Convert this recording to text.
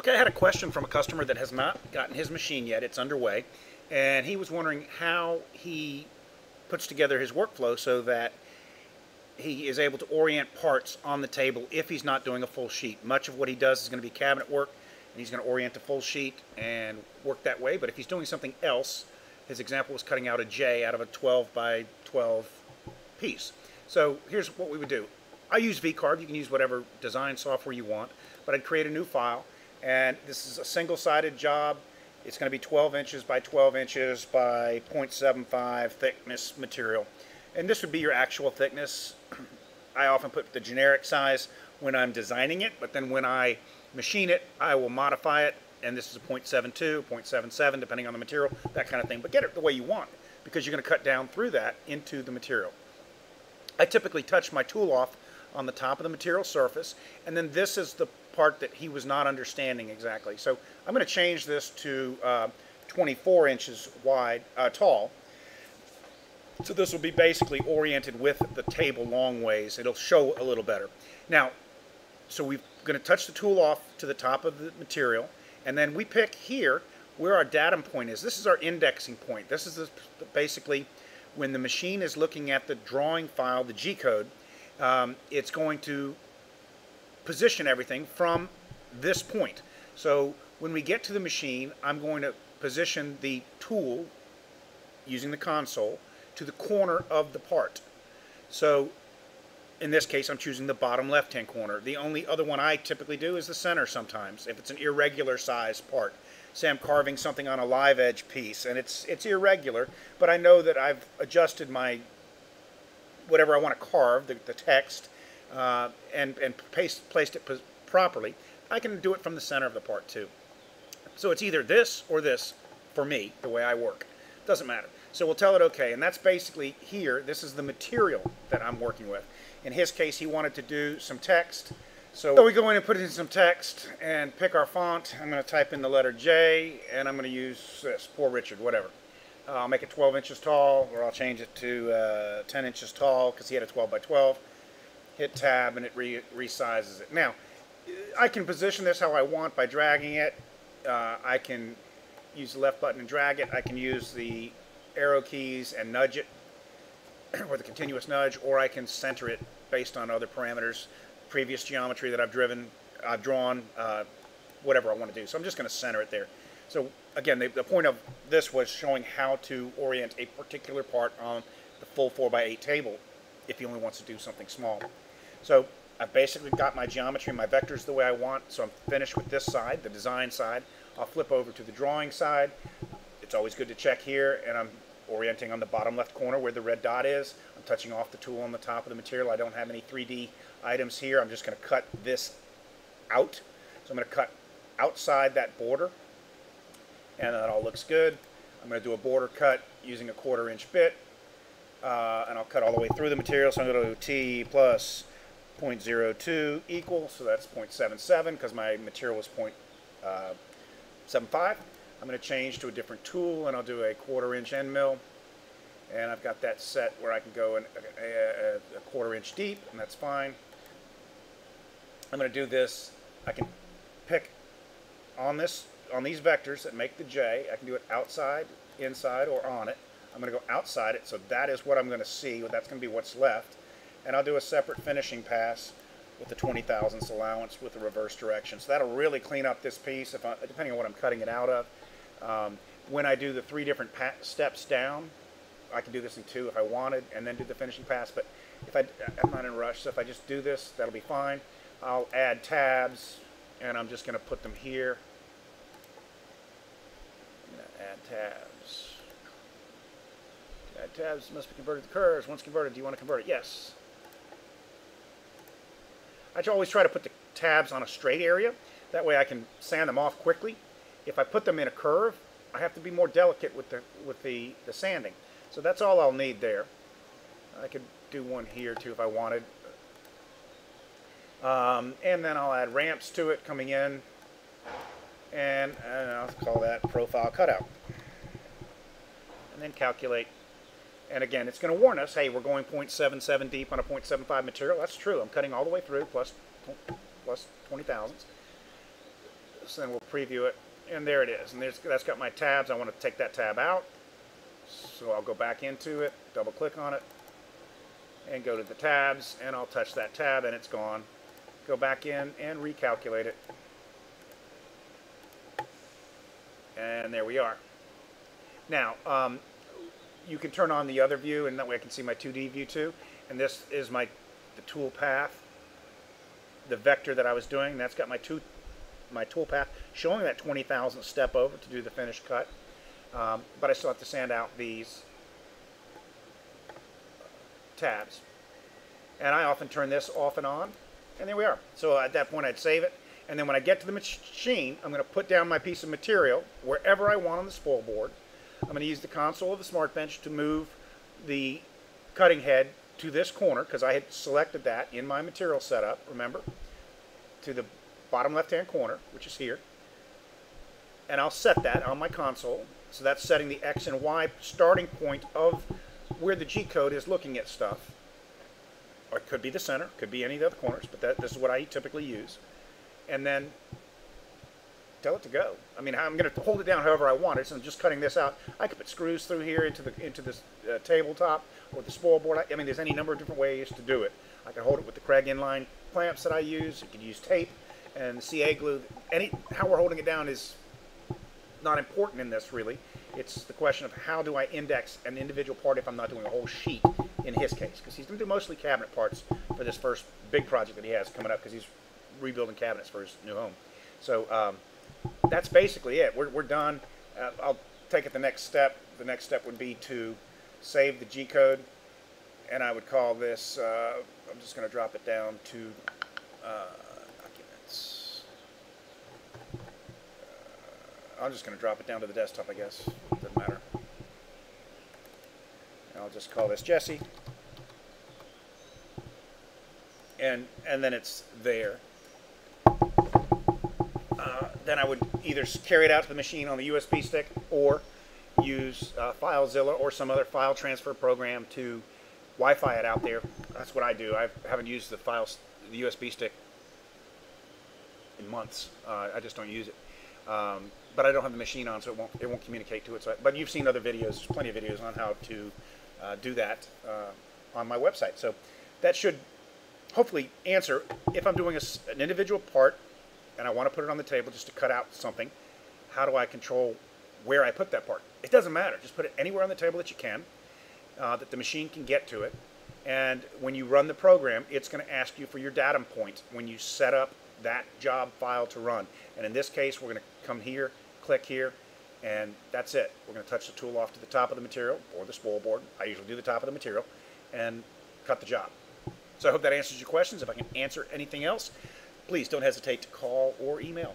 Okay, I had a question from a customer that has not gotten his machine yet. It's underway. And he was wondering how he puts together his workflow so that he is able to orient parts on the table if he's not doing a full sheet. Much of what he does is going to be cabinet work, and he's going to orient a full sheet and work that way. But if he's doing something else, his example was cutting out a J out of a 12 by 12 piece. So here's what we would do. I use VCarve. You can use whatever design software you want, but I'd create a new file and this is a single-sided job. It's going to be 12 inches by 12 inches by 0.75 thickness material. And this would be your actual thickness. I often put the generic size when I'm designing it, but then when I machine it, I will modify it, and this is a 0.72, 0.77, depending on the material, that kind of thing. But get it the way you want, because you're going to cut down through that into the material. I typically touch my tool off on the top of the material surface, and then this is the part that he was not understanding exactly. So I'm going to change this to uh, 24 inches wide, uh, tall. So this will be basically oriented with the table long ways. It'll show a little better. Now, so we're going to touch the tool off to the top of the material, and then we pick here where our datum point is. This is our indexing point. This is the, basically when the machine is looking at the drawing file, the G-code, um, it's going to position everything from this point. So when we get to the machine, I'm going to position the tool using the console to the corner of the part. So in this case, I'm choosing the bottom left-hand corner. The only other one I typically do is the center sometimes, if it's an irregular size part. Say I'm carving something on a live edge piece, and it's, it's irregular, but I know that I've adjusted my, whatever I want to carve, the, the text, uh, and, and paste, placed it properly, I can do it from the center of the part too. So it's either this or this for me, the way I work. Doesn't matter. So we'll tell it okay, and that's basically here, this is the material that I'm working with. In his case, he wanted to do some text. So we go in and put in some text and pick our font. I'm going to type in the letter J, and I'm going to use this, Poor Richard, whatever. I'll make it 12 inches tall, or I'll change it to uh, 10 inches tall because he had a 12 by 12 hit tab and it re resizes it. Now, I can position this how I want by dragging it. Uh, I can use the left button and drag it. I can use the arrow keys and nudge it, or the continuous nudge, or I can center it based on other parameters, previous geometry that I've driven, I've drawn, uh, whatever I want to do. So I'm just going to center it there. So again, the, the point of this was showing how to orient a particular part on the full 4x8 table if he only wants to do something small. So I've basically got my geometry, my vectors the way I want, so I'm finished with this side, the design side. I'll flip over to the drawing side. It's always good to check here, and I'm orienting on the bottom left corner where the red dot is. I'm touching off the tool on the top of the material. I don't have any 3D items here. I'm just going to cut this out. So I'm going to cut outside that border, and that all looks good. I'm going to do a border cut using a quarter inch bit, uh, and I'll cut all the way through the material. So I'm going to do T plus 0.02 equal, so that's 0.77 because my material was 0.75. Uh, I'm going to change to a different tool and I'll do a quarter inch end mill. And I've got that set where I can go in a, a, a quarter inch deep and that's fine. I'm going to do this. I can pick on this on these vectors that make the J. I can do it outside, inside, or on it. I'm going to go outside it, so that is what I'm going to see. That's going to be what's left and I'll do a separate finishing pass with the 20 thousandths allowance with the reverse direction. So that'll really clean up this piece, if I, depending on what I'm cutting it out of. Um, when I do the three different steps down, I can do this in two if I wanted, and then do the finishing pass. But if I, I'm not in a rush, so if I just do this, that'll be fine. I'll add tabs, and I'm just going to put them here. add tabs. Add tabs must be converted to curves. Once converted, do you want to convert it? Yes. I always try to put the tabs on a straight area. That way I can sand them off quickly. If I put them in a curve, I have to be more delicate with the, with the, the sanding. So that's all I'll need there. I could do one here too if I wanted. Um, and then I'll add ramps to it coming in. And, and I'll call that profile cutout. And then calculate and again, it's going to warn us, hey, we're going 0.77 deep on a 0.75 material. That's true. I'm cutting all the way through plus, plus 20 thousandths. So then we'll preview it, and there it is. And there's, that's got my tabs. I want to take that tab out. So I'll go back into it, double click on it, and go to the tabs, and I'll touch that tab, and it's gone. Go back in and recalculate it. And there we are. Now, um, you can turn on the other view, and that way I can see my 2D view too. And this is my the tool path, the vector that I was doing. That's got my two my tool path showing that 20,000 step over to do the finished cut. Um, but I still have to sand out these tabs. And I often turn this off and on, and there we are. So at that point I'd save it, and then when I get to the machine, I'm going to put down my piece of material wherever I want on the spoil board. I'm going to use the console of the SmartBench to move the cutting head to this corner, because I had selected that in my material setup, remember, to the bottom left-hand corner, which is here. And I'll set that on my console. So that's setting the X and Y starting point of where the G-code is looking at stuff. Or it could be the center, could be any of the other corners, but that, this is what I typically use. And then tell it to go. I mean, I'm going to hold it down however I want it. So I'm just cutting this out. I could put screws through here into the into this uh, tabletop or the spoil board. I, I mean, there's any number of different ways to do it. I can hold it with the Kreg inline clamps that I use. You could use tape and CA glue. Any how we're holding it down is not important in this really. It's the question of how do I index an individual part if I'm not doing a whole sheet in his case because he's going to do mostly cabinet parts for this first big project that he has coming up because he's rebuilding cabinets for his new home. So um, that's basically it. We're, we're done. Uh, I'll take it the next step. The next step would be to save the G code and I would call this, uh, I'm just going to drop it down to uh, I'm just going to drop it down to the desktop, I guess. Doesn't matter. I'll just call this Jesse. And, and then it's there. Then I would either carry it out to the machine on the USB stick or use uh, FileZilla or some other file transfer program to Wi-Fi it out there. That's what I do. I haven't used the files, the USB stick in months. Uh, I just don't use it. Um, but I don't have the machine on, so it won't it won't communicate to it. So, but you've seen other videos, plenty of videos on how to uh, do that uh, on my website. So that should hopefully answer if I'm doing a, an individual part and I want to put it on the table just to cut out something. How do I control where I put that part? It doesn't matter. Just put it anywhere on the table that you can, uh, that the machine can get to it. And when you run the program, it's going to ask you for your datum point when you set up that job file to run. And in this case, we're going to come here, click here, and that's it. We're going to touch the tool off to the top of the material or the spoil board. I usually do the top of the material and cut the job. So I hope that answers your questions. If I can answer anything else, please don't hesitate to call or email.